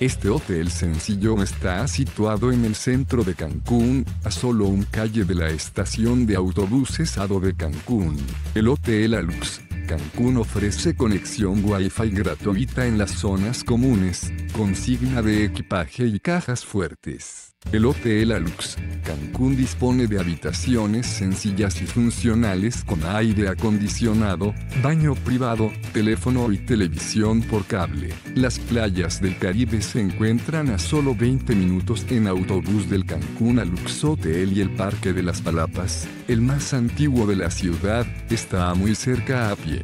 Este hotel sencillo está situado en el centro de Cancún, a solo un calle de la estación de autobuses Ado de Cancún. El Hotel Alux Cancún ofrece conexión Wi-Fi gratuita en las zonas comunes, consigna de equipaje y cajas fuertes. El Hotel Alux Cancún dispone de habitaciones sencillas y funcionales con aire acondicionado, baño privado, teléfono y televisión por cable. Las playas del Caribe se encuentran a solo 20 minutos en autobús del Cancún Alux Hotel y el Parque de las Palapas, el más antiguo de la ciudad, está muy cerca a pie.